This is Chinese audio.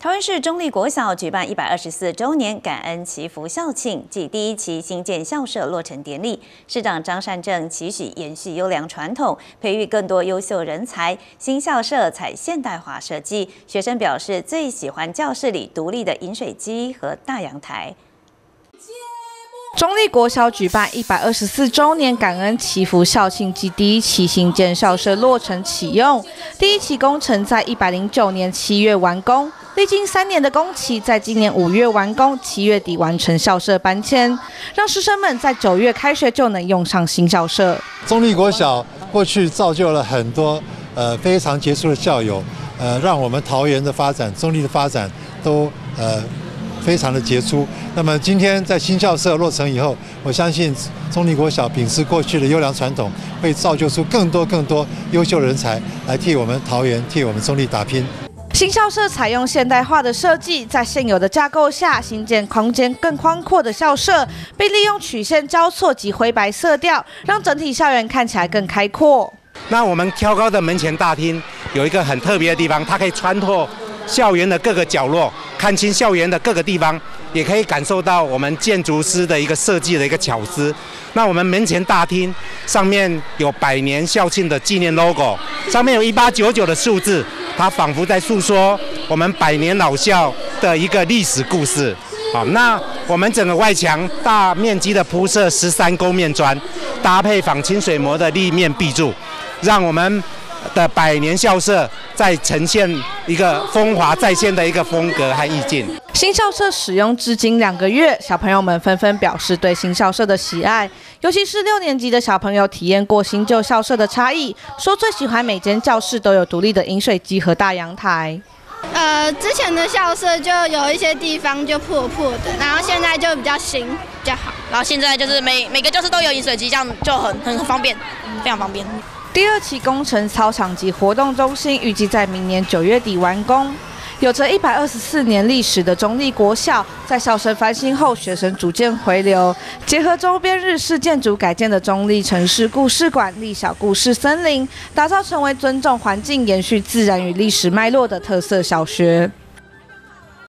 台湾市中立国小举办一百二十四周年感恩祈福校庆暨第一期新建校舍落成典礼，市长张善政期许延续优良传统，培育更多优秀人才。新校舍采现代化设计，学生表示最喜欢教室里独立的饮水机和大阳台。中立国小举办一百二十四周年感恩祈福校庆暨第一期新建校舍落成启用。第一期工程在一百零九年七月完工，历经三年的工期，在今年五月完工，七月底完成校舍搬迁，让师生们在九月开学就能用上新校舍。中立国小过去造就了很多呃非常杰出的校友，呃，让我们桃园的发展、中立的发展都呃。非常的杰出。那么今天在新校舍落成以后，我相信中立国小秉持过去的优良传统，会造就出更多更多优秀人才来替我们桃园、替我们中立打拼。新校舍采用现代化的设计，在现有的架构下新建空间更宽阔的校舍，并利用曲线交错及灰白色调，让整体校园看起来更开阔。那我们挑高的门前大厅有一个很特别的地方，它可以穿透。校园的各个角落，看清校园的各个地方，也可以感受到我们建筑师的一个设计的一个巧思。那我们门前大厅上面有百年校庆的纪念 logo，上面有一八九九的数字，它仿佛在诉说我们百年老校的一个历史故事。好，那我们整个外墙大面积的铺设十三沟面砖，搭配仿清水模的立面壁柱，让我们。的百年校舍在呈现一个风华再现的一个风格和意境。新校舍使用至今两个月，小朋友们纷纷表示对新校舍的喜爱，尤其是六年级的小朋友体验过新旧校舍的差异，说最喜欢每间教室都有独立的饮水机和大阳台。呃，之前的校舍就有一些地方就破破的，然后现在就比较新，比较好。然后现在就是每每个教室都有饮水机，这样就很很方便，非常方便。第二期工程操场及活动中心预计在明年九月底完工。有着一百二十四年历史的中立国校，在校舍翻新后，学生逐渐回流，结合周边日式建筑改建的中立城市故事馆、立小故事森林，打造成为尊重环境、延续自然与历史脉络的特色小学。